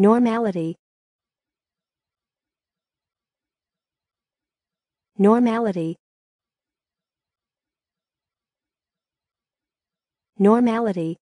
normality. Normality. Normality.